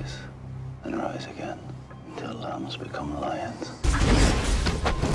rise and rise again until lambs become lions.